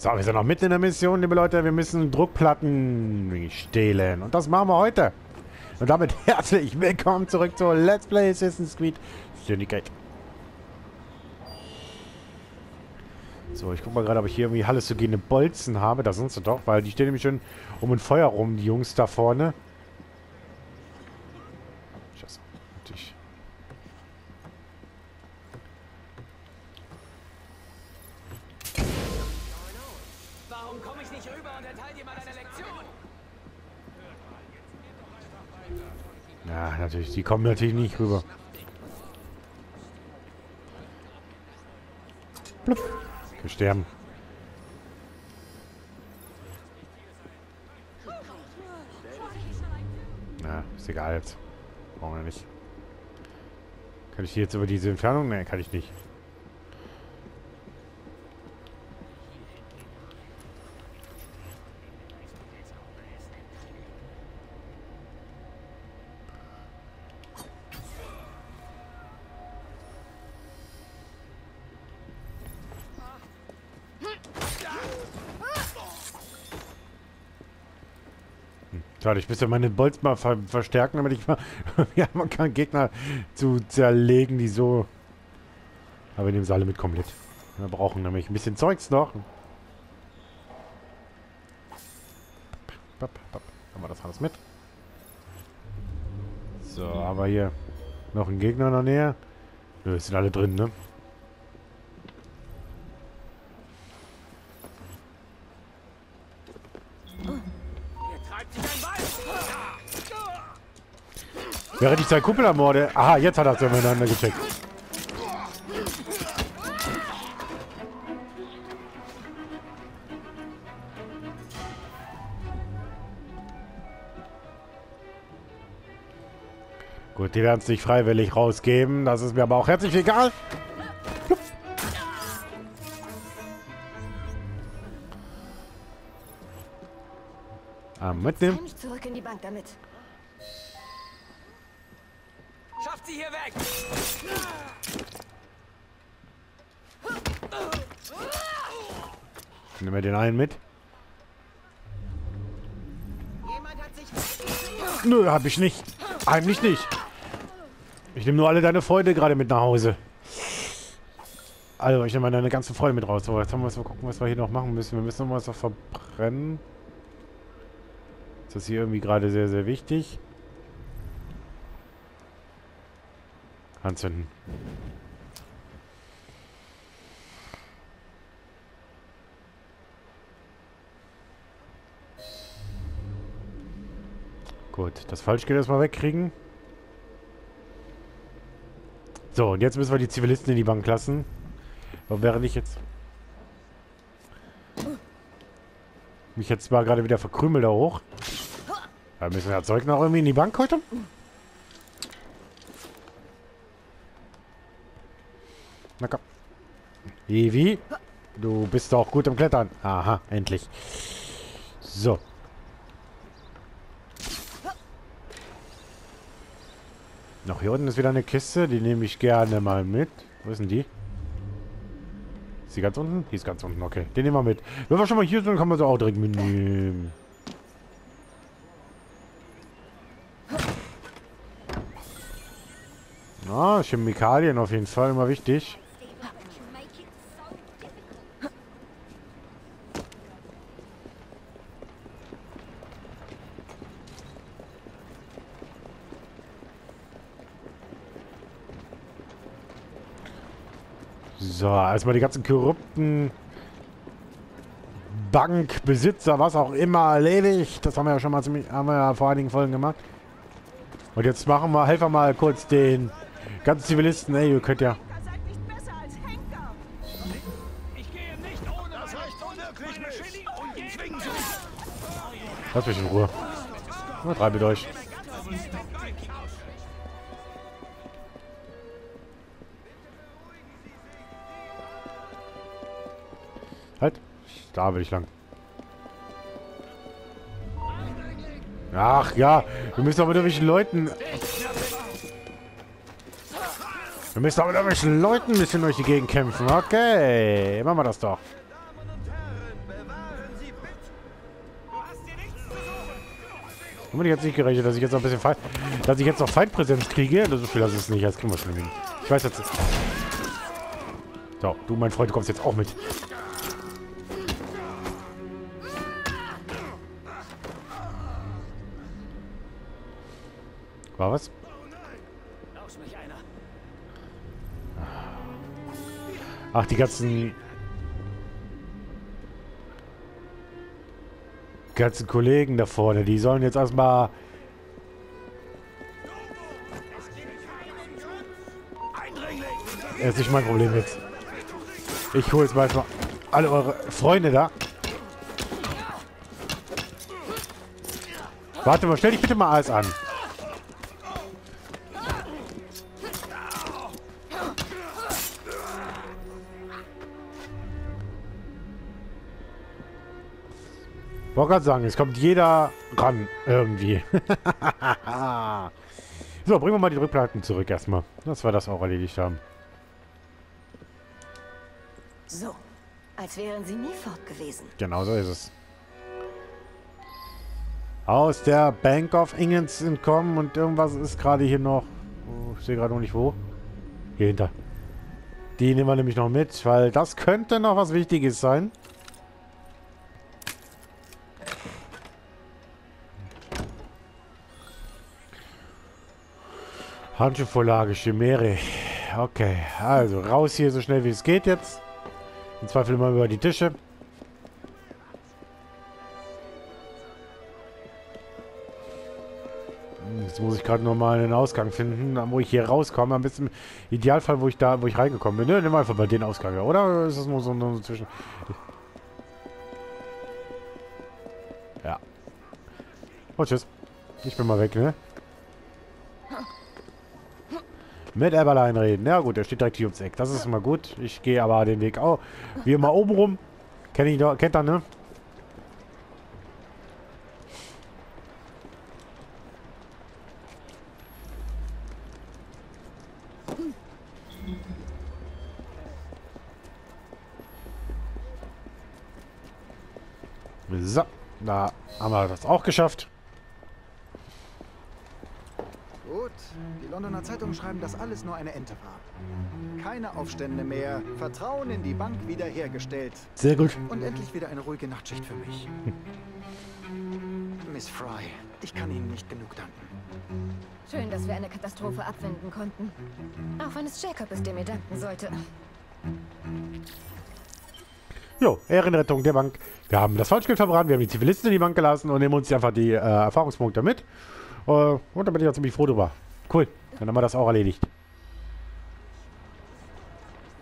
So, wir sind noch mitten in der Mission, liebe Leute. Wir müssen Druckplatten stehlen. Und das machen wir heute. Und damit herzlich willkommen zurück zu Let's Play Assassin's Creed Syndicate. So, ich guck mal gerade, ob ich hier irgendwie halluzinogene Bolzen habe. Da sind sie doch, weil die stehen nämlich schon um ein Feuer rum, die Jungs da vorne. Ja, natürlich, die kommen natürlich nicht rüber. Blub. Wir sterben. Na, ist egal jetzt. Brauchen wir nicht. Kann ich die jetzt über diese Entfernung? Ne, kann ich nicht. Schade, ich müsste meine Bolz mal ver verstärken, damit ich mal ja, man kann Gegner zu zerlegen, die so. Aber wir nehmen sie alle mit komplett. Wir brauchen nämlich ein bisschen Zeugs noch. Haben wir das alles mit? So, aber hier noch ein Gegner in der Nähe. Nö, sind alle drin, ne? Ihr treibt sich ein Wald! Während ich zwei Kuppel ermorde. Aha, jetzt hat er es miteinander gecheckt. Gut, die werden es nicht freiwillig rausgeben. Das ist mir aber auch herzlich egal. Ah, mitnehmen. Zurück in die Bank damit. Sie hier weg! Nehmen wir den einen mit. Nö, hab ich nicht. Eigentlich nicht. Ich nehme nur alle deine Freunde gerade mit nach Hause. Also, ich nehme deine ganzen Freunde mit raus. So, jetzt haben wir mal gucken, was wir hier noch machen müssen. Wir müssen noch was noch verbrennen. Ist das hier irgendwie gerade sehr, sehr wichtig? Anzünden. Gut, das Falschgeld erstmal wegkriegen. So, und jetzt müssen wir die Zivilisten in die Bank lassen. Und während ich jetzt... Mich jetzt mal gerade wieder verkrümelt da hoch. Da müssen wir das Zeug noch irgendwie in die Bank heute. Na komm. Evi, du bist doch gut im Klettern. Aha, endlich. So. Noch hier unten ist wieder eine Kiste. Die nehme ich gerne mal mit. Wo ist denn die? Ist die ganz unten? Die ist ganz unten, okay. Den nehmen wir mit. Wenn wir schon mal hier sind, kann man sie auch direkt mitnehmen. Na, Chemikalien auf jeden Fall, immer wichtig. So, erstmal die ganzen korrupten Bankbesitzer, was auch immer, erledigt. Das haben wir ja schon mal ziemlich, haben wir ja vor einigen Folgen gemacht. Und jetzt machen wir, helfen wir mal kurz den ganzen Zivilisten. Ey, ihr könnt ja. Lasst mich in Ruhe. Nur drei mit euch. Da will ich lang. Ach ja, wir müssen aber irgendwelchen Leuten... Wir müssen aber irgendwelchen Leuten ein bisschen durch die Gegend kämpfen. Okay, machen wir das doch. Damit ich jetzt nicht gerechnet, dass ich jetzt noch ein bisschen Feind, dass ich jetzt noch Feindpräsenz kriege. So viel das ist nicht, jetzt kriegen wir schon hin. Ich weiß jetzt. So, du, mein Freund, du kommst jetzt auch mit. War was? Ach, die ganzen... ganzen Kollegen da vorne, die sollen jetzt erstmal... Das ist nicht mein Problem jetzt. Ich hole jetzt mal erstmal alle eure Freunde da. Warte mal, stell dich bitte mal alles an. Wollte gerade sagen, es kommt jeder ran irgendwie. so, bringen wir mal die Rückplatten zurück erstmal. Dass wir das auch erledigt haben. So, als wären sie nie fort gewesen. Genau so ist es. Aus der Bank of England entkommen und irgendwas ist gerade hier noch. Oh, ich sehe gerade noch nicht wo. Hier hinter. Die nehmen wir nämlich noch mit, weil das könnte noch was Wichtiges sein. Handschuhvorlage, Chimäre. Okay, also raus hier so schnell wie es geht jetzt. Im Zweifel mal über die Tische. Hm, Jetzt muss ich gerade noch mal einen Ausgang finden, wo ich hier rauskomme. Am besten im Idealfall, wo ich da, wo ich reingekommen bin. Ne, nimm einfach mal den Ausgang, oder? Ist das nur so, nur so zwischen... Ja. Und tschüss. Ich bin mal weg, ne? Mit Eberlein reden. Ja gut, der steht direkt hier ums Eck. Das ist mal gut. Ich gehe aber den Weg auch. Wie immer oben rum. Kenn ich doch, kennt er, ne? So, da haben wir das auch geschafft. Gut, die Londoner Zeitungen schreiben, dass alles nur eine Ente war. Keine Aufstände mehr, Vertrauen in die Bank wiederhergestellt Sehr gut. und endlich wieder eine ruhige Nachtschicht für mich. Miss Fry, ich kann Ihnen nicht genug danken. Schön, dass wir eine Katastrophe abwenden konnten. Auch wenn es Jacob ist, der mir danken sollte. Jo, Ehrenrettung der Bank. Wir haben das Falschgeld verbrannt, wir haben die Zivilisten in die Bank gelassen und nehmen uns einfach die äh, Erfahrungspunkte mit. Äh, und da bin ich ja ziemlich froh drüber. Cool, dann haben wir das auch erledigt.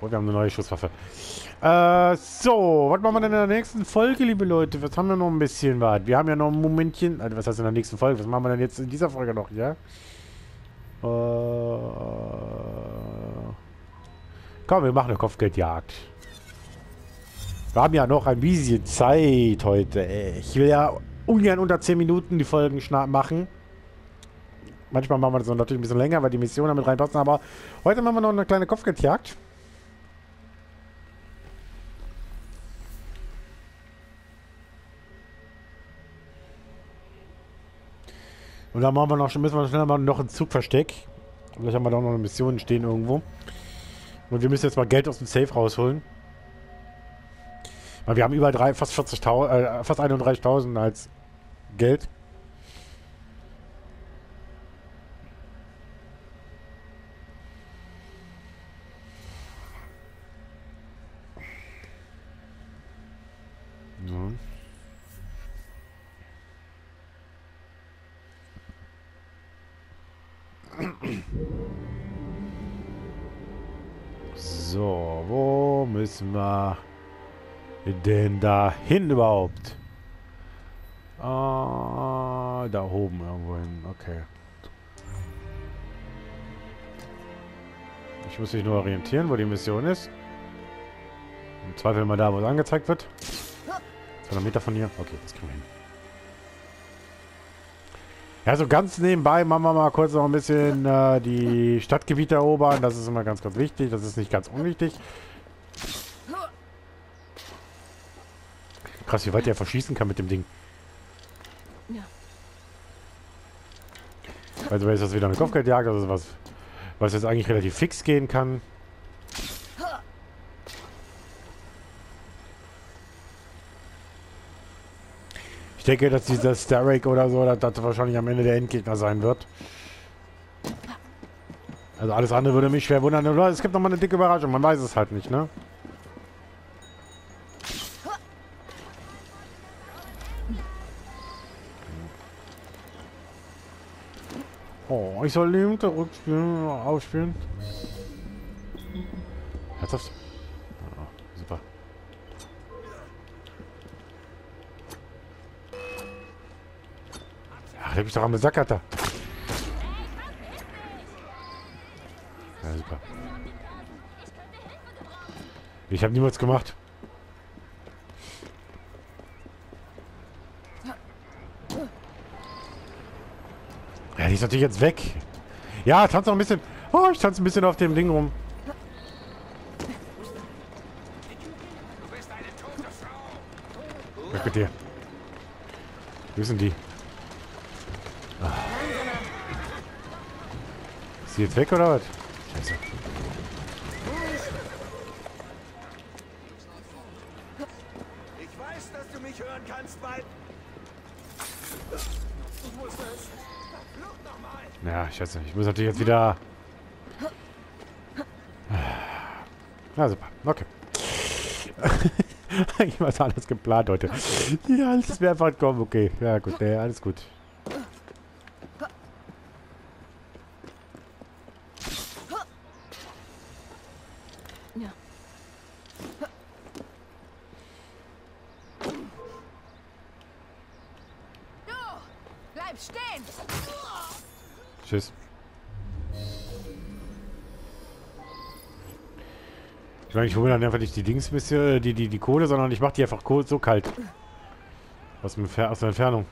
Und wir haben eine neue Schusswaffe. Äh, so, was machen wir denn in der nächsten Folge, liebe Leute? Was haben wir noch ein bisschen was? Wir haben ja noch ein Momentchen. Also, was heißt in der nächsten Folge? Was machen wir denn jetzt in dieser Folge noch, ja? Äh, komm, wir machen eine Kopfgeldjagd. Wir haben ja noch ein bisschen Zeit heute. Ich will ja ungern unter 10 Minuten die Folgen machen. Manchmal machen wir das natürlich ein bisschen länger, weil die Missionen damit reinpassen. Aber heute machen wir noch eine kleine Kopfgeldjagd. Und dann machen wir noch, müssen wir schnell mal noch ein Zugversteck. Vielleicht haben wir da auch noch eine Mission stehen irgendwo. Und wir müssen jetzt mal Geld aus dem Safe rausholen. Weil wir haben über drei, fast 40.000, äh, fast 31.000 als Geld. Denn da hin überhaupt? Ah, da oben irgendwo hin. Okay. Ich muss mich nur orientieren, wo die Mission ist. Im Zweifel mal da, wo es angezeigt wird. 200 Meter von hier. Okay, das kriegen wir hin. Ja, so ganz nebenbei machen wir mal kurz noch ein bisschen äh, die Stadtgebiete erobern. Das ist immer ganz, ganz wichtig. Das ist nicht ganz unwichtig. Krass, wie weit der verschießen kann mit dem Ding. Ja. Also ist das wieder eine Kopfgeldjagd, also was, was jetzt eigentlich relativ fix gehen kann. Ich denke, dass dieser Starrake oder so, dass das wahrscheinlich am Ende der Endgegner sein wird. Also alles andere würde mich schwer wundern. Oder Es gibt nochmal eine dicke Überraschung, man weiß es halt nicht, ne? Ich soll den zurückspielen, ausspielen. Herzhaft? Oh, super. Ach, der mich doch am Sack, Alter. Ja, super. Ich habe niemals gemacht. Ja, die ist natürlich jetzt weg. Ja, tanzt noch ein bisschen. Oh, ich tanze ein bisschen auf dem Ding rum. Weg mit dir. Wo sind die? Ah. Ist sie jetzt weg oder was? Ja, scheiße. Ich muss natürlich jetzt wieder... Na super. Okay. ich war alles geplant heute. Ja, alles wäre einfach kommen. Okay. Ja, gut. Ja, alles gut. Ich meine, ich hole dann einfach nicht die Dings die, die, die Kohle, sondern ich mache die einfach so kalt. Aus, dem aus der Entfernung.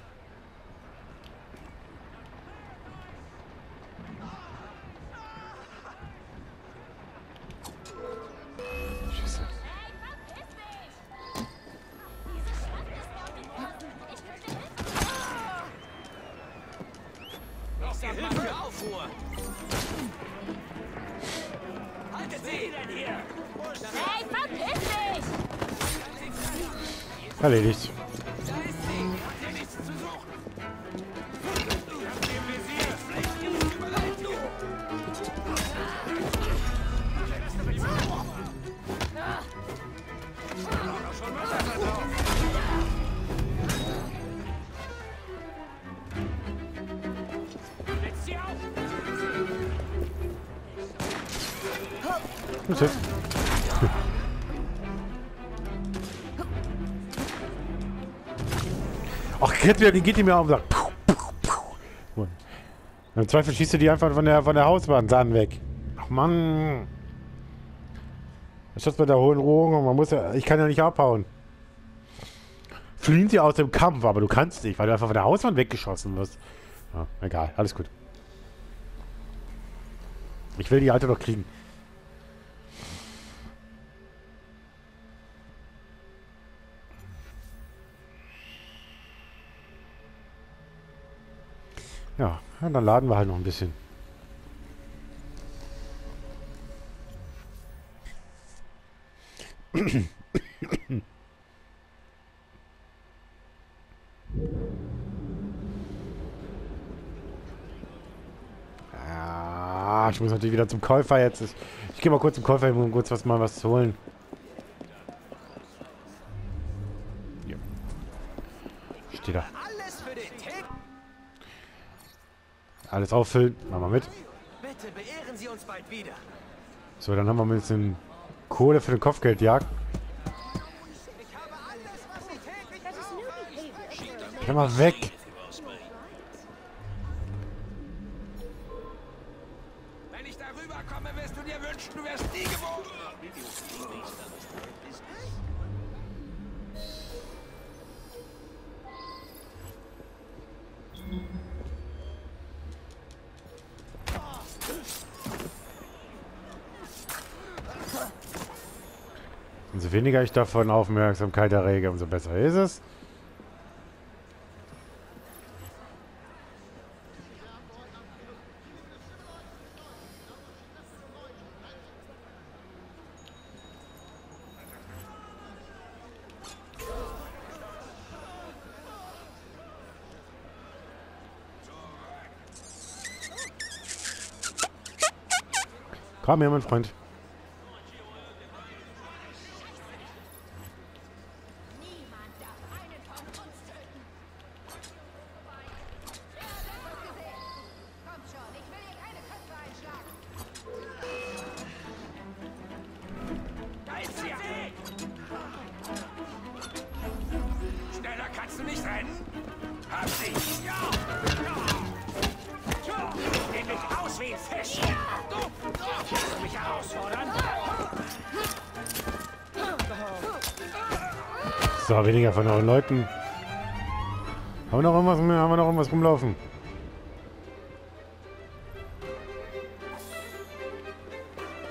Geht wieder, geht die mir auf und sagt. Puh, puh, puh. Und Im Zweifel schießt du die einfach von der, von der Hauswand dann weg. Ach Mann. Das ist bei der hohen Rohrung. Man muss ja, ich kann ja nicht abhauen. Fliehen sie aus dem Kampf, aber du kannst nicht, weil du einfach von der Hauswand weggeschossen wirst. Ja, egal, alles gut. Ich will die Alte noch kriegen. Ja, dann laden wir halt noch ein bisschen. Ja, ich muss natürlich wieder zum Käufer jetzt. Ich, ich gehe mal kurz zum Käufer, um kurz was mal was zu holen. Steht da. Alles auffüllen. Machen wir mit. Bitte beehren Sie uns bald wieder. So, dann haben wir ein bisschen Kohle für den Kopfgeldjagd. Ich habe alles, was Sie täglich brauchen. Geh mal weg. Wenn ich darüber komme, wirst du dir wünschen, du wärst nie geboren. weniger ich davon Aufmerksamkeit errege, umso besser ist es. Komm her, mein Freund. So, weniger von euren Leuten. Haben wir noch irgendwas, haben wir noch irgendwas rumlaufen?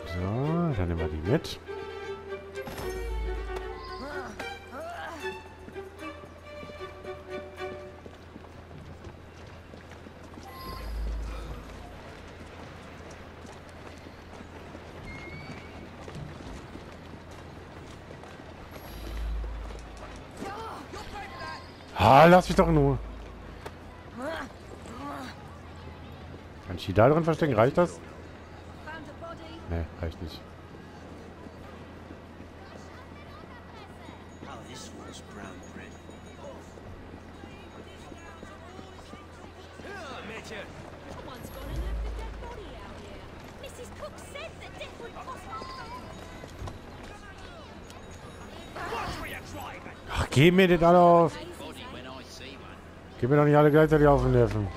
So, dann nehmen wir die mit. Lass mich doch in Ruhe. Kann ich die da drin verstecken? Reicht das? Ne, reicht nicht. Ach, gib mir das alle auf. Gib mir doch nicht alle gleichzeitig auf den Nerven.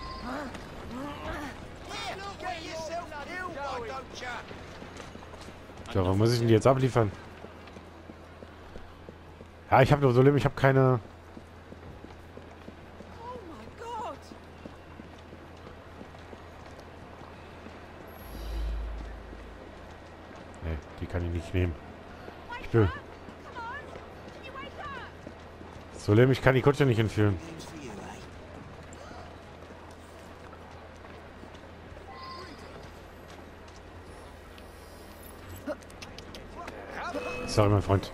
So, warum muss ich denn die jetzt abliefern? Ja, ich habe nur so lieb, ich habe keine... Oh die kann ich nicht nehmen. Ich bin... So lieb, ich kann die Kutsche nicht entführen. Sorry, mein Freund.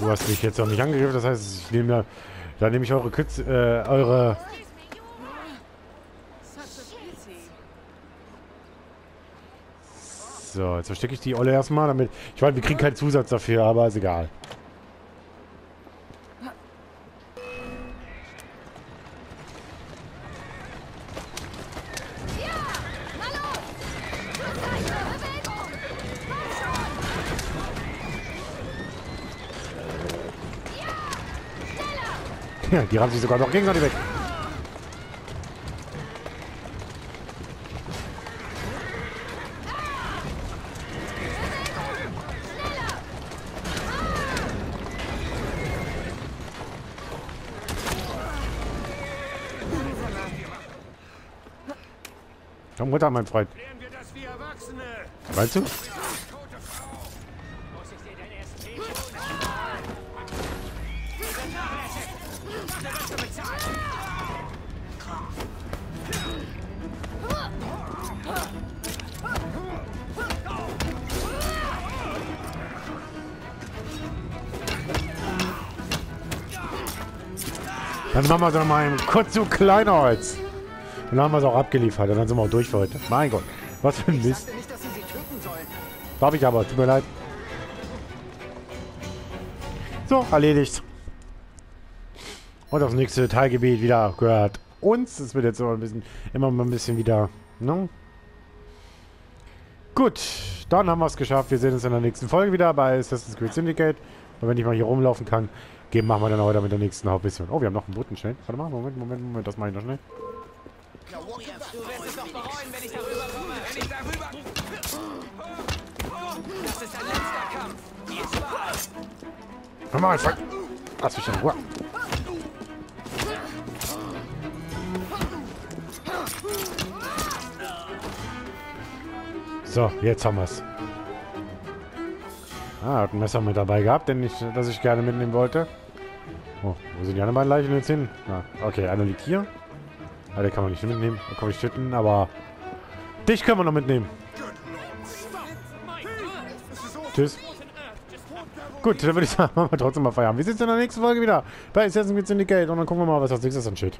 Du hast mich jetzt auch nicht angegriffen, das heißt, ich nehme ja... Da nehme ich eure Kütze... Äh, eure... So, jetzt verstecke ich die Olle erstmal, damit... Ich meine, wir kriegen keinen Zusatz dafür, aber ist egal. Ja, die rammen sich sogar noch gegenseitig weg. Sind nachlässig! Dafür wirst du bezahlen! Dann machen wir doch mal kurz zu Kleinholz. Dann haben wir es auch abgeliefert. Und dann sind wir auch durch für heute. Mein Gott. Was für ein Mist. sagte nicht, dass sie sie töten sollen. Darf ich aber. Tut mir leid. So, erledigt. Und das nächste Teilgebiet wieder gehört uns. Das wird jetzt so ein bisschen, immer mal ein bisschen wieder, ne? Gut, dann haben wir es geschafft. Wir sehen uns in der nächsten Folge wieder bei Assassin's Creed Syndicate. Und wenn ich mal hier rumlaufen kann, gehen, machen wir dann heute mit der nächsten Hauptmission. Oh, wir haben noch einen Button schnell. Warte mal, Moment, Moment, Moment, das mache ich noch schnell. Du wirst es doch bereuen, wenn ich darüber komme! Wenn ich darüber... Das ist ein letzter Kampf! Jetzt war Hör mal, Freund. Lass mich in Ruhe. So, jetzt haben wir's. Ah, hat ein Messer mit dabei gehabt, den ich, das ich gerne mitnehmen wollte. Oh, wo sind die anderen beiden Leichen jetzt hin? Ah, okay, einer liegt hier. Ah, den kann man nicht mitnehmen. Da kann ich töten, aber... Dich können wir noch mitnehmen. Tschüss. Gut, dann würde ich sagen, machen wir trotzdem mal feiern. Wir sehen uns in der nächsten Folge wieder bei Assassin's Creed Syndicate und dann gucken wir mal, was als nächstes ansteht.